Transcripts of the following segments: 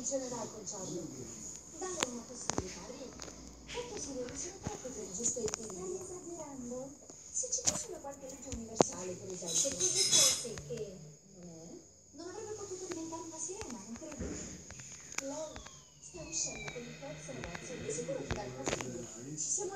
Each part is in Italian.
funzionerà il concerto. Dai una possibilità. Quanto sarebbe sono troppo per i giusti Stai esagerando? Se ci fosse una qualche legge universale, per esempio. Se così fosse che non è, non avrebbe potuto diventare una sirena, non credi? Lei sta uscendo con il terzo ragazzo, di sicuro ti dà il fastidio. Ci siamo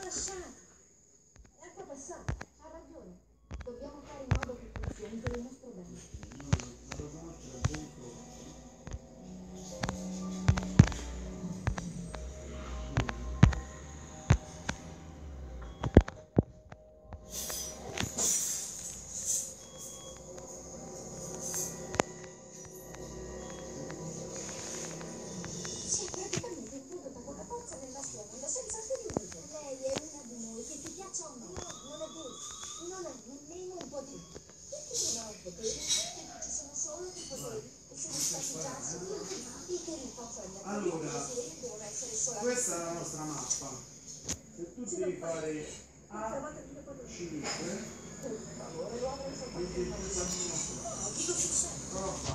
Allora. Questa è la nostra mappa. Se tu devi fare A5, Per favore, lo avrei soltanto quindi fatto. questa è la nostra. No,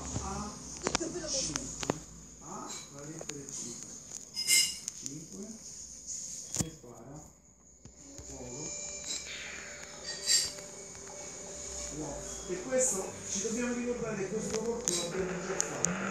ci dobbiamo ricordare che questo corpo l'abbiamo già fatto.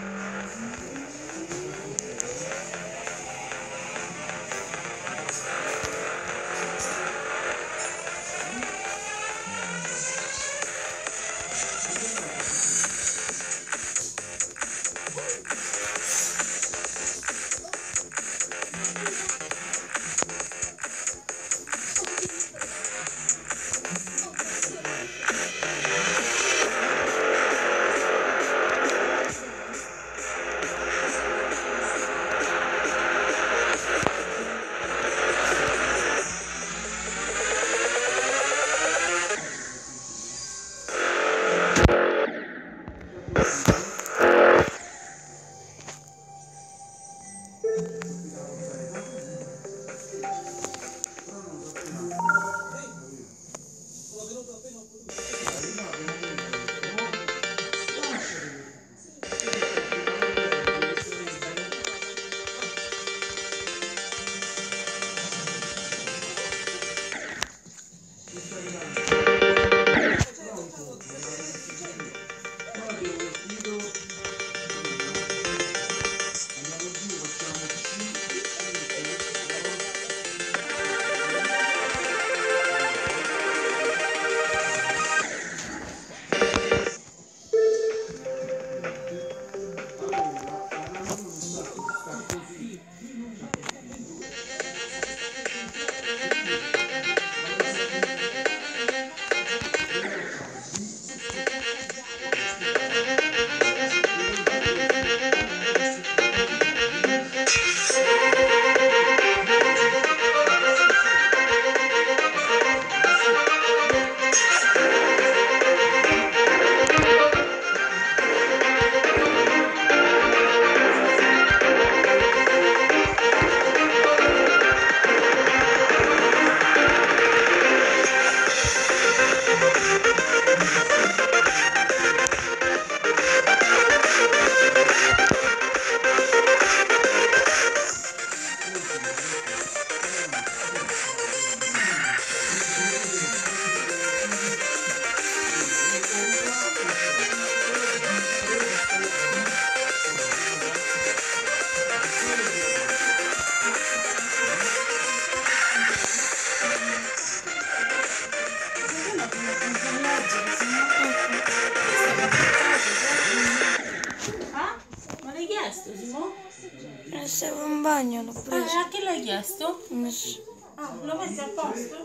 Eh, serve un bagno, l'ho Ah, preso. a che l'hai chiesto? Messo- Ah, l'ho messo a posto?